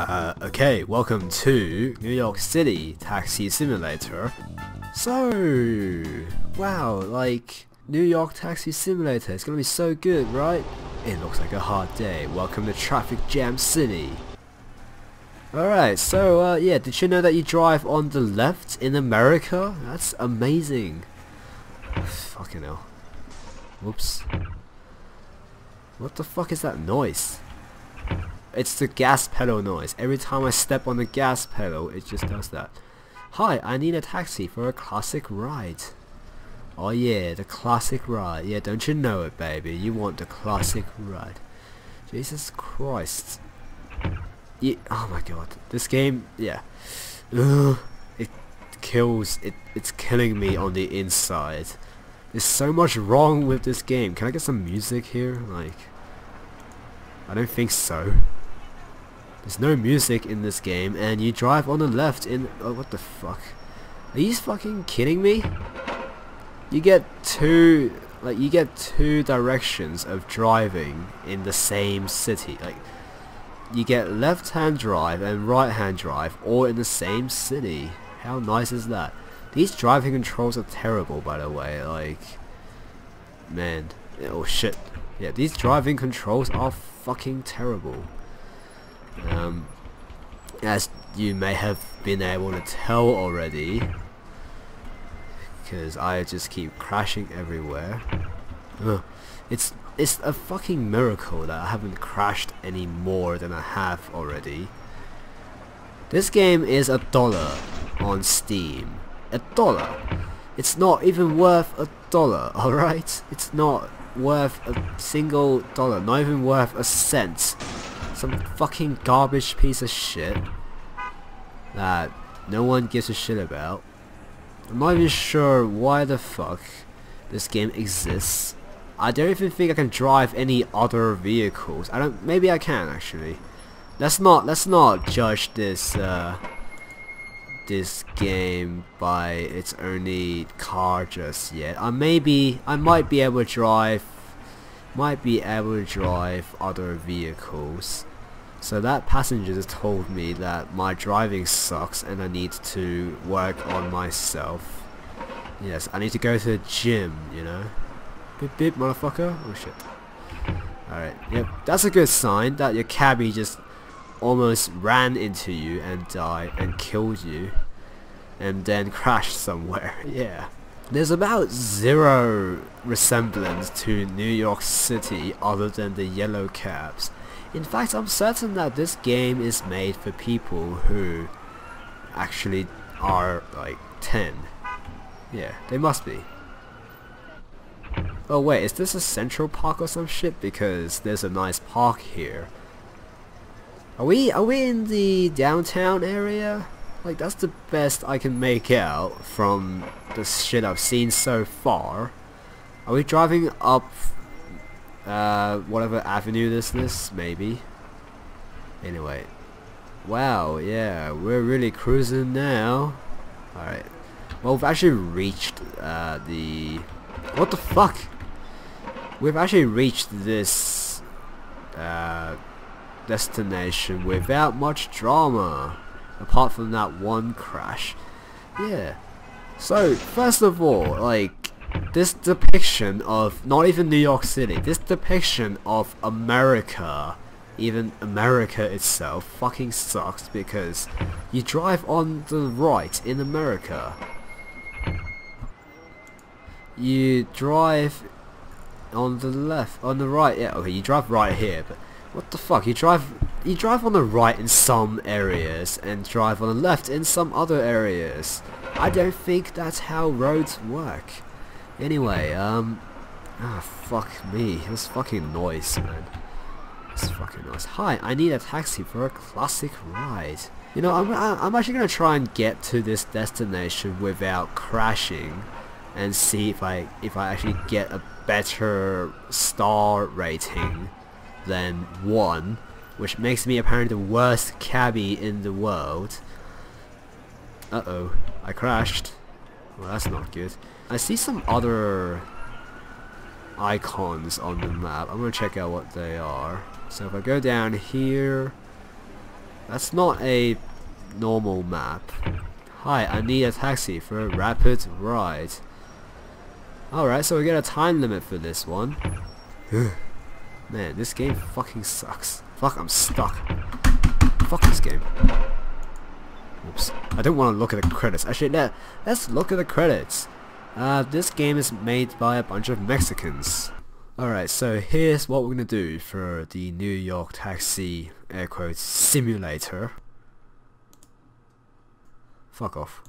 Uh, okay, welcome to New York City Taxi Simulator. So, wow, like, New York Taxi Simulator is gonna be so good, right? It looks like a hard day. Welcome to Traffic Jam City. Alright, so, uh, yeah, did you know that you drive on the left in America? That's amazing. Fucking hell. Whoops. What the fuck is that noise? It's the gas pedal noise. Every time I step on the gas pedal, it just does that. Hi, I need a taxi for a classic ride. Oh yeah, the classic ride. Yeah, don't you know it, baby? You want the classic ride. Jesus Christ. Yeah, oh my god. This game, yeah. Ugh, it kills, it, it's killing me on the inside. There's so much wrong with this game. Can I get some music here? Like, I don't think so. There's no music in this game, and you drive on the left in... Oh, what the fuck? Are you fucking kidding me? You get two... Like, you get two directions of driving in the same city. Like, you get left-hand drive and right-hand drive all in the same city. How nice is that? These driving controls are terrible, by the way. Like, man. Oh, shit. Yeah, these driving controls are fucking terrible. Um, as you may have been able to tell already, because I just keep crashing everywhere. Ugh. It's it's a fucking miracle that I haven't crashed any more than I have already. This game is a dollar on Steam. A dollar. It's not even worth a dollar, alright? It's not worth a single dollar, not even worth a cent some fucking garbage piece of shit that no one gives a shit about. I'm not even sure why the fuck this game exists. I don't even think I can drive any other vehicles. I don't. Maybe I can actually. Let's not. Let's not judge this. Uh, this game by its only car just yet. I maybe I might be able to drive might be able to drive other vehicles. So that passenger just told me that my driving sucks and I need to work on myself. Yes, I need to go to the gym, you know. Beep beep, motherfucker. Oh shit. Alright, yep. That's a good sign that your cabbie just almost ran into you and died and killed you. And then crashed somewhere. Yeah. There's about zero resemblance to New York City other than the yellow cabs. In fact, I'm certain that this game is made for people who actually are like 10. Yeah, they must be. Oh wait, is this a Central Park or some shit? Because there's a nice park here. Are we are we in the downtown area? Like that's the best I can make out from the shit I've seen so far. Are we driving up uh, whatever avenue this is, maybe. Anyway. Wow, yeah, we're really cruising now. Alright. Well, we've actually reached uh, the... What the fuck? We've actually reached this uh, destination without much drama. Apart from that one crash. Yeah. So, first of all, like, this depiction of not even New York City, this depiction of America, even America itself, fucking sucks because you drive on the right in America. You drive on the left, on the right, yeah, okay, you drive right here, but what the fuck, you drive, you drive on the right in some areas and drive on the left in some other areas. I don't think that's how roads work. Anyway, um... Ah, fuck me. This fucking noise, man. This fucking noise. Hi, I need a taxi for a classic ride. You know, I'm, I'm actually to try and get to this destination without crashing and see if I if I actually get a better star rating than 1 which makes me apparently the worst cabbie in the world. Uh-oh, I crashed. Well, that's not good. I see some other icons on the map. I'm gonna check out what they are. So if I go down here, That's not a normal map. Hi, I need a taxi for a rapid ride. Alright, so we get a time limit for this one. Man, this game fucking sucks. Fuck, I'm stuck. Fuck this game. Oops. I don't want to look at the credits. Actually, let, let's look at the credits. Uh, this game is made by a bunch of Mexicans. Alright, so here's what we're gonna do for the New York Taxi air quotes simulator. Fuck off.